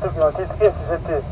Très bien, qu'est-ce que c'était